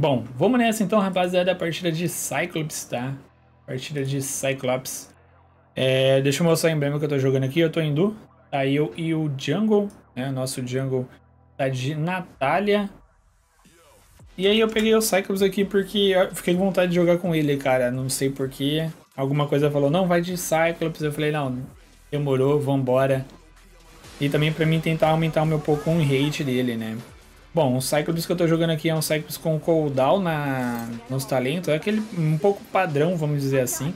Bom, vamos nessa então, rapaziada, a partida de Cyclops, tá? Partida de Cyclops. É, deixa eu mostrar o emblema que eu tô jogando aqui. Eu tô em Du, tá eu e o Jungle, né? Nosso Jungle tá de Natália. E aí eu peguei o Cyclops aqui porque fiquei com vontade de jogar com ele, cara. Não sei porquê. Alguma coisa falou, não, vai de Cyclops. Eu falei, não, demorou, vambora. E também pra mim tentar aumentar o meu Pokémon rate dele, né? Bom, o Cyclops que eu tô jogando aqui é um Cyclops com cooldown na, nos talentos. É aquele um pouco padrão, vamos dizer assim.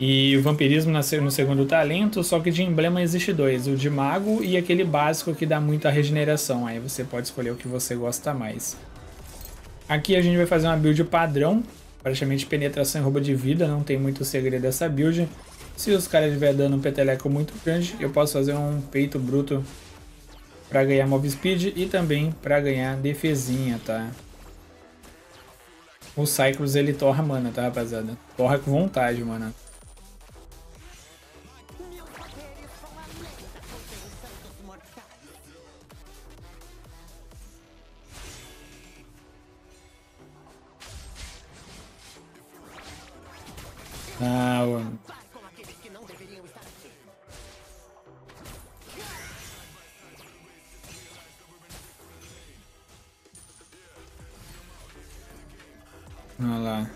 E o vampirismo no segundo talento, só que de emblema existe dois. O de mago e aquele básico que dá muita regeneração. Aí você pode escolher o que você gosta mais. Aqui a gente vai fazer uma build padrão, praticamente penetração e roubo de vida, não tem muito segredo dessa build. Se os caras estiver dando um peteleco muito grande, eu posso fazer um peito bruto para ganhar mob speed e também para ganhar defesinha, tá? O Cyclops ele torra mana, tá rapaziada? Torra com vontade, mano. Olha lá.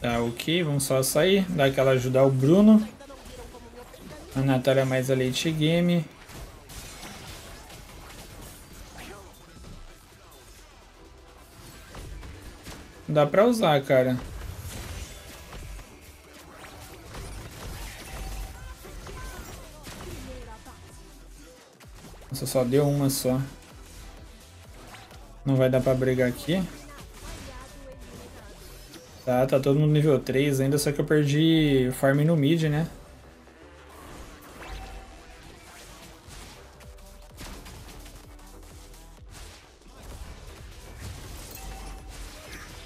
Tá, ok, vamos só sair, dar aquela ajuda ao Bruno. A Natália mais a late game. Dá pra usar, cara. Nossa, só deu uma só. Não vai dar pra brigar aqui. Tá, tá todo mundo nível 3 ainda, só que eu perdi farm no mid, né?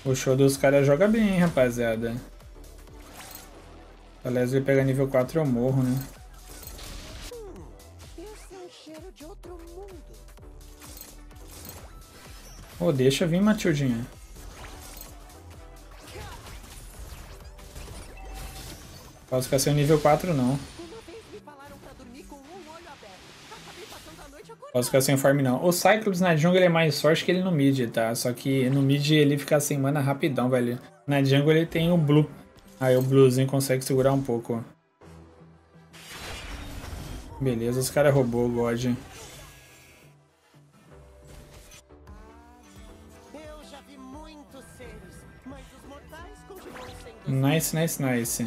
O show dos caras joga bem, rapaziada. Aliás, ele pega nível 4 eu morro, né? Oh, deixa vir, Matildinha. Posso ficar sem nível 4, não. Posso ficar sem farm, não. O Cyclops na jungle é mais sorte que ele no mid, tá? Só que no mid ele fica sem mana rapidão, velho. Na jungle ele tem o blue. Aí o bluezinho consegue segurar um pouco. Beleza, os caras roubou o God. Nice, nice, nice.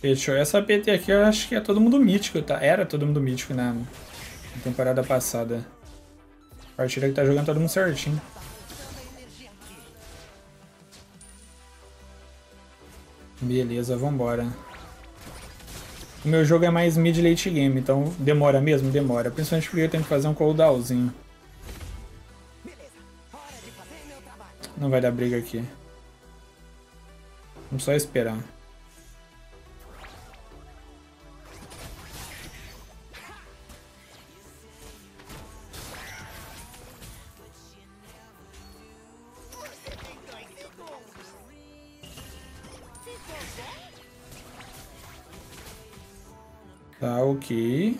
Fechou. Essa PT aqui eu acho que é todo mundo mítico, tá? Era todo mundo mítico na, temporada passada. Partida que tá jogando todo mundo certinho. Beleza, vambora. O meu jogo é mais mid late game, então demora mesmo? Demora. Principalmente porque eu tenho que fazer um cooldownzinho. Não vai dar briga aqui. Vamos só esperar. Tá, ok.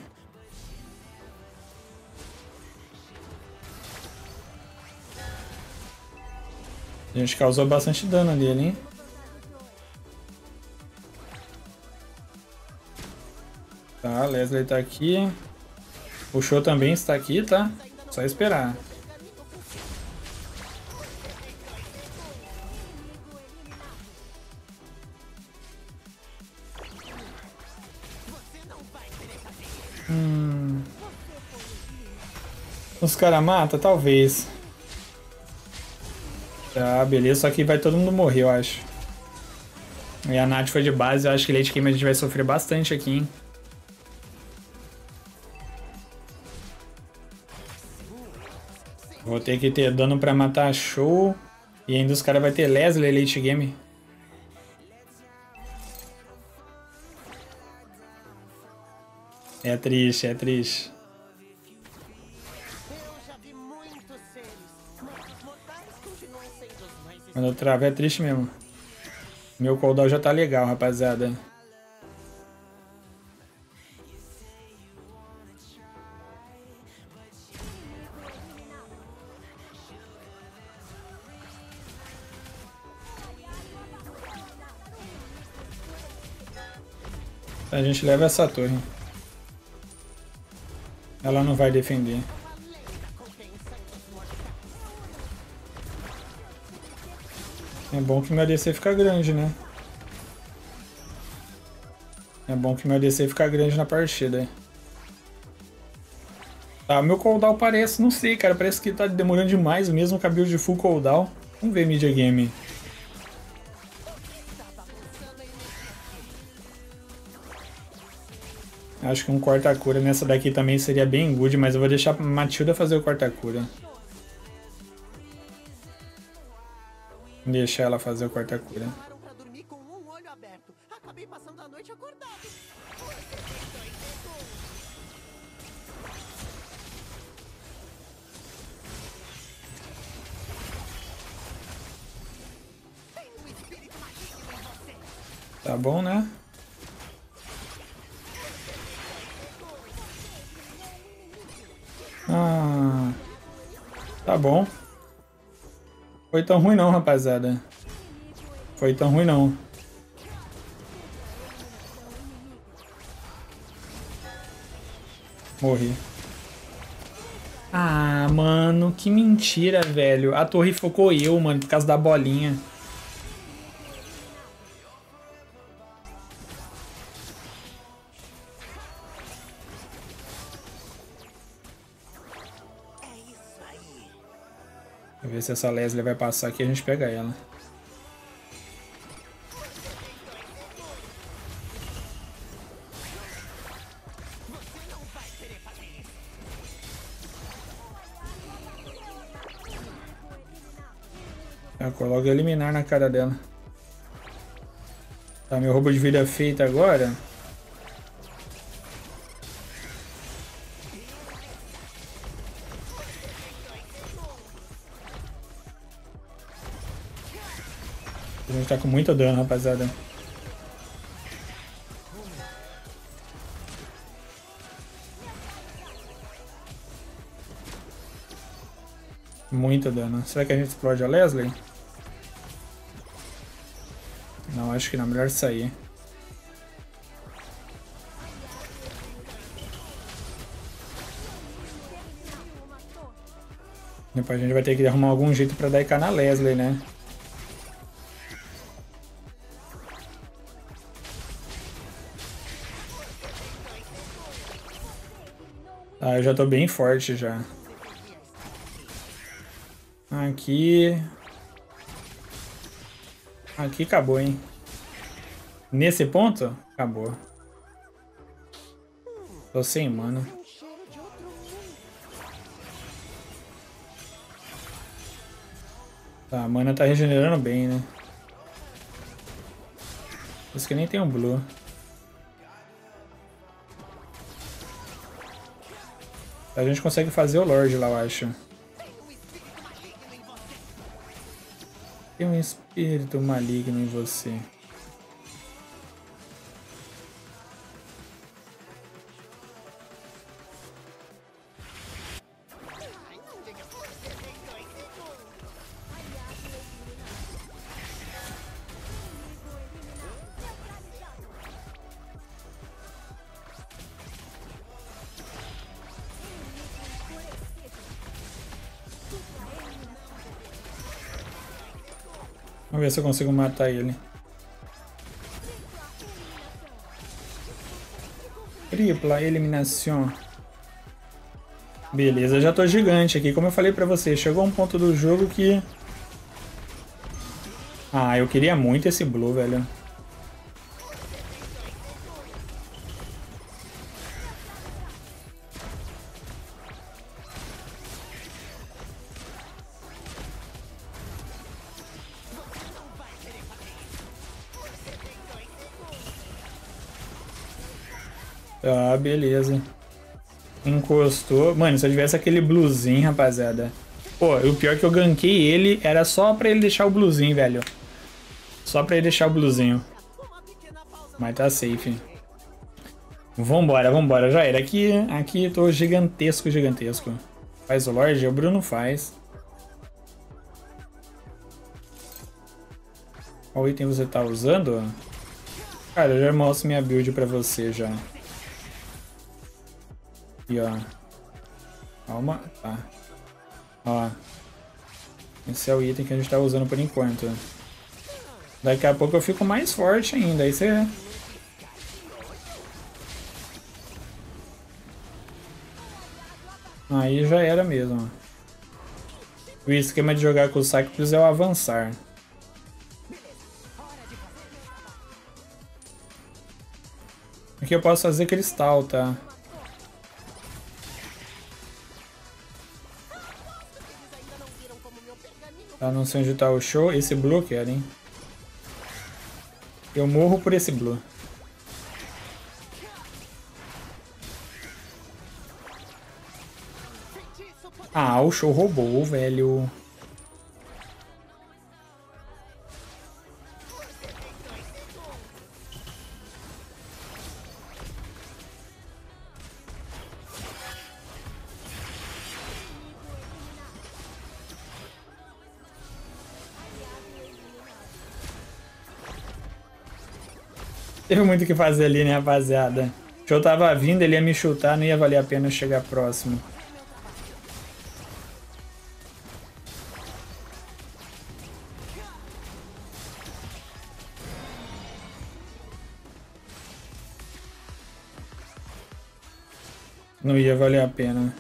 A gente causou bastante dano nele, hein? Tá, Leslie tá aqui. O Show também está aqui, tá? Só esperar. Hum. Os caras matam? Talvez. Ah, beleza, só que vai todo mundo morrer, eu acho. E a Nath foi de base, eu acho que late game a gente vai sofrer bastante aqui, hein. Vou ter que ter dano pra matar show. E ainda os caras vão ter Leslie late game. É triste, é triste. Quando eu travo é triste mesmo. Meu cooldown já tá legal, rapaziada. A gente leva essa torre. Ela não vai defender. É bom que meu ADC fica grande, né? É bom que meu ADC fica grande na partida. Tá, meu cooldown parece, não sei, cara, parece que tá demorando demais mesmo cabelo de full cooldown. Vamos ver Media Game. Acho que um corta-cura nessa daqui também seria bem good, mas eu vou deixar a Matilda fazer o corta-cura. Deixa ela fazer o quarta-cura. Tá bom, né? Ah, tá bom. Foi tão ruim não, rapaziada. Foi tão ruim não. Morri. Ah, mano, que mentira, velho. A torre focou eu, mano, por causa da bolinha. Ver se essa Leslie vai passar aqui e a gente pega ela. Eu coloco eliminar na cara dela. Tá, meu roubo de vida feito agora. Gente tá com muito dano, rapaziada. Muito dano. Será que a gente explode a Leslie? Não, acho que não. Melhor sair. Depois a gente vai ter que arrumar algum jeito pra dar IK na Leslie, né? Ah, eu já tô bem forte já. Aqui... Aqui acabou, hein? Nesse ponto, acabou. Tô sem mano. Tá, a mana tá regenerando bem, né? Por isso que nem tem um blue. A gente consegue fazer o Lorde lá, eu acho. Tem um espírito maligno em você. Vamos ver se eu consigo matar ele. Tripla eliminação. Beleza, já tô gigante aqui. Como eu falei pra você, chegou um ponto do jogo que... Ah, eu queria muito esse Blue, velho. Ah, beleza. Encostou. Mano, se eu tivesse aquele bluzinho, rapaziada. Pô, o pior é que eu ganquei ele era só pra ele deixar o bluzinho, velho. Só pra ele deixar o bluzinho. Mas tá safe. Vambora, vambora. Já era. Aqui, aqui tô gigantesco, gigantesco. Faz o Lorde? O Bruno faz. Qual item você tá usando? Cara, eu já mostro minha build pra você já. Aqui, ó. Calma. Tá. Ó. Esse é o item que a gente tá usando por enquanto. Daqui a pouco eu fico mais forte ainda. Aí você... Aí já era mesmo. O esquema de jogar com o Cyclops é o avançar. Aqui eu posso fazer cristal, tá? Não sei onde tá o show. Esse blue quer, hein? Eu morro por esse blue. Ah, o show roubou, velho. Teve muito o que fazer ali, né, rapaziada? O show tava vindo, ele ia me chutar, não ia valer a pena chegar próximo. Não ia valer a pena.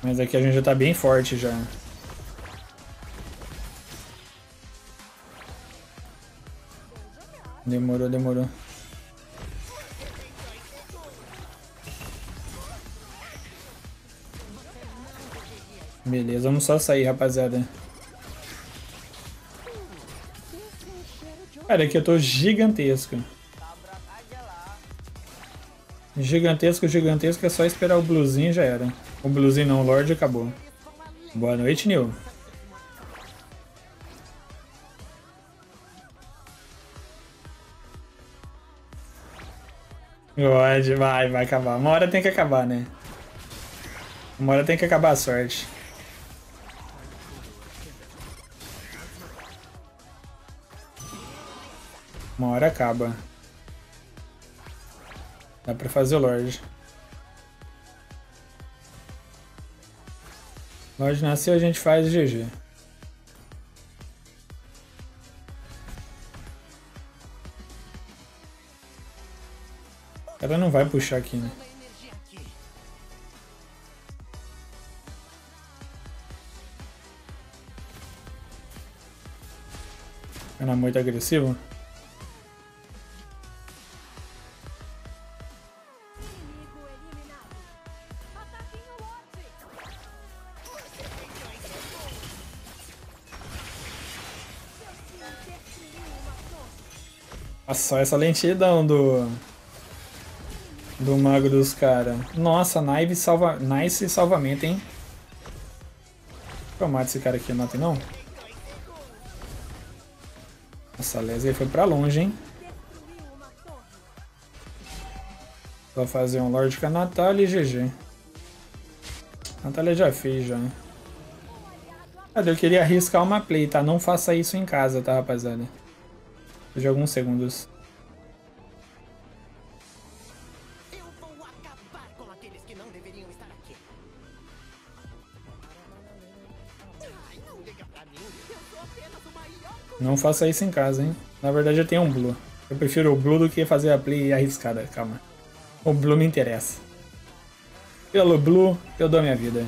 Mas aqui a gente já tá bem forte já. Demorou, demorou. Beleza, vamos só sair, rapaziada. Cara, aqui eu tô gigantesco. Gigantesco, gigantesco, é só esperar o bluzinho e já era. O bluzinho não, o Lorde acabou. Boa noite, Nil. Pode, vai, vai acabar. Uma hora tem que acabar, né? Uma hora tem que acabar a sorte. Uma hora acaba. Dá pra fazer o Lorde. Lorde nasceu, a gente faz GG. Cara não vai puxar aqui, né? Era muito agressivo? Nossa, essa lentidão do... Do mago dos caras. Nossa, nice, salva... nice salvamento, hein? Eu mato esse cara aqui, mata não? Nossa, a Leslie foi pra longe, hein? Vou fazer um Lorde com a Natália e GG. A Natália já fez, já. Cadê? Eu queria arriscar uma play, tá? Não faça isso em casa, tá, rapaziada? de alguns segundos. Não faça isso em casa, hein? Na verdade eu tenho um Blue. Eu prefiro o Blue do que fazer a play arriscada, calma. O Blue me interessa. Pelo Blue, eu dou minha vida.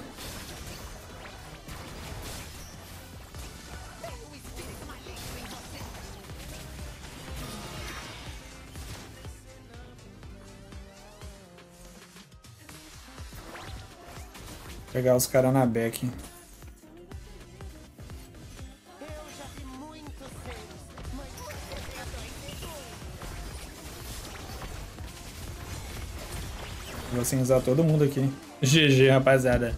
Pegar os caras na back. Cinzar todo mundo aqui. GG, rapaziada.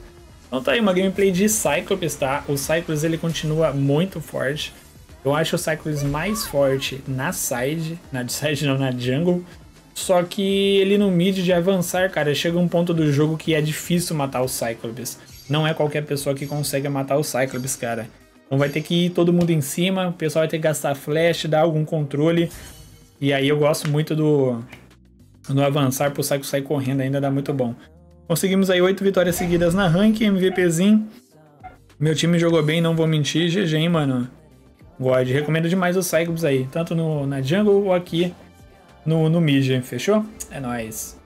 Então tá aí uma gameplay de Cyclops, tá? O Cyclops ele continua muito forte. Eu acho o Cyclops mais forte na side, na side não, na jungle. Só que ele no mid de avançar, cara, chega um ponto do jogo que é difícil matar o Cyclops. Não é qualquer pessoa que consegue matar o Cyclops, cara. Então vai ter que ir todo mundo em cima, o pessoal vai ter que gastar flash, dar algum controle. E aí eu gosto muito do, do avançar pro Cyclops sair correndo, ainda dá muito bom. Conseguimos aí oito vitórias seguidas na rank, MVPzinho. Meu time jogou bem, não vou mentir, GG, hein, mano. God, recomendo demais os Cyclops aí, tanto no, na jungle ou aqui no, no mid, fechou? É nóis.